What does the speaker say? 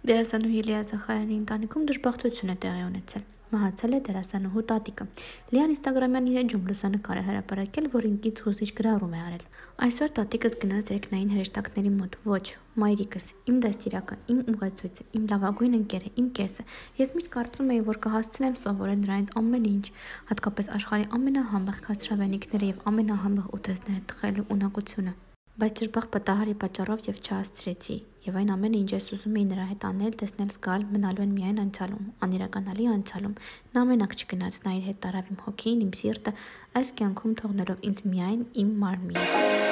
Դերասանուհի Լիա Զախարյանի ընտանիքում դժբախտություն է տեղի ունեցել։ Մահացել է դերասանուհու տատիկը։ Լիան Instagram-յան իր էջում լուսանկար է հրապարակել, որին կից հուզիչ գրառում է արել։ Այսօր տատիկս գնաց երկնային հրեշտակների մոտ։ Ոչ, մայրիկս, իմ դաստիարակը, իմ ուղեցույցը, իմ լավագույն ընկերը, իմ կեսը։ Ես միշտ կարծում էի, որ կհասցնեմ սովորել նրանից ամեն ինչ, հատկապես աշխարհի ամենահամեղ քաստշավենիքները եւ ամենահամեղ ուտեստները տխելու ունակությունը բայց դժբախտ պատահարի պատճառով եւ չհասցրեցի, եւ այն ամենը, ինչ ես ուզում էի նրա հետ անել, տեսնել, զգալ, մնալու են միայն անցյալում, անիրականալի անցյալում։ Նա մենակ չգնաց, նա իր հետ տարավ իմ հոգին, իմ սիրտը, այս կյանքում թողնելով ինձ միայն իմ մարմինը։